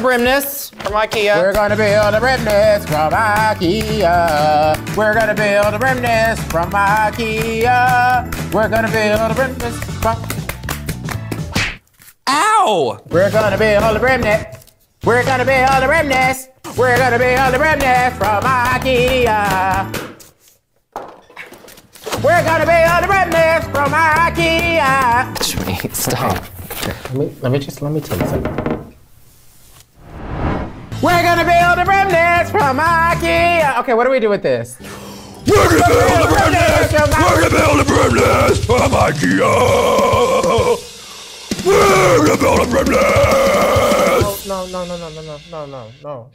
Brimnes from IKEA. We're gonna build a Brimnes from IKEA. We're gonna build a Brimnes from IKEA. We're gonna build a Brimnes from. Ow! We're gonna build a Brimnes. We're gonna build a Brimnes. We're gonna build a Brimnes from IKEA. We're gonna build a Brimnes from IKEA. Jimmy, stop. Let me, let me just let me tell you something. We're gonna build a Brimnes from IKEA. Okay, what do we do with this? We're gonna build a Brimnes. We're gonna build a Brimnes from IKEA. We're gonna build a Brimnes. No, no, no, no, no, no, no, no, no.